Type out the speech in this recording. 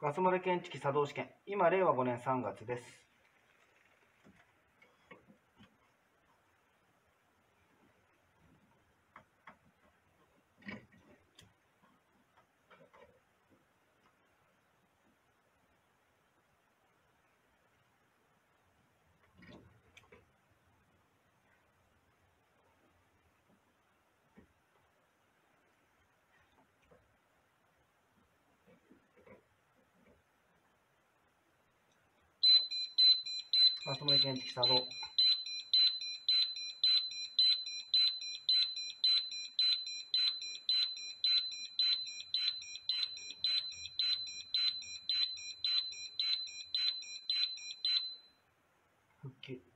ガス漏れ検知器作動試験、今、令和5年3月です。まともに点滴さ。復旧。